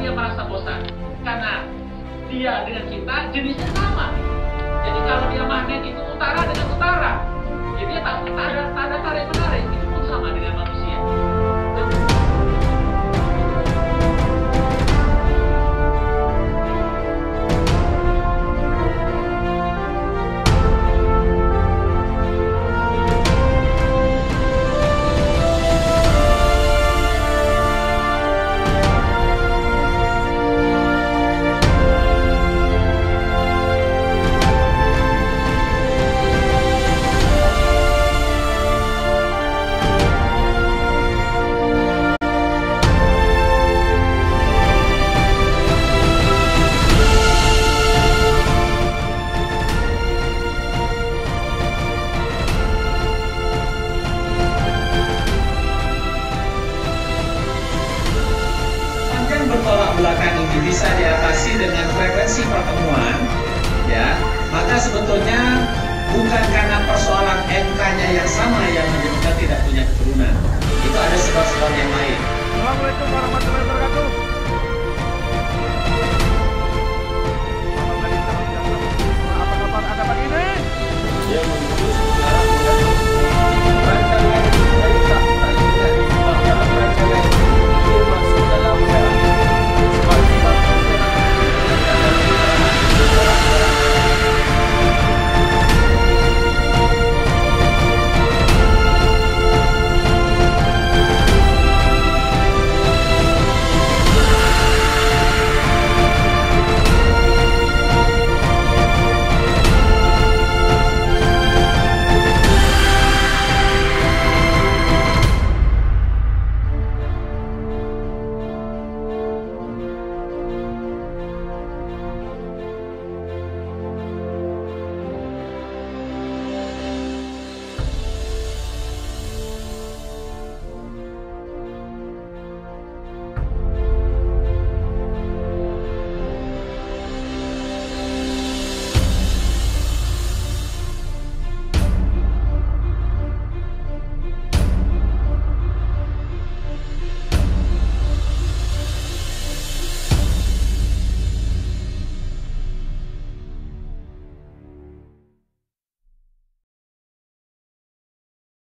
dia merasa bosan? Karena dia dengan kita jenisnya sama. Jadi kalau dia magnet itu utara dengan utara, ya dia tak ada belakang ini bisa diatasi dengan frekuensi pertemuan, ya, maka sebetulnya bukan karena persoalan MK-nya yang sama yang menyebabkan tidak punya.